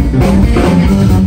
Música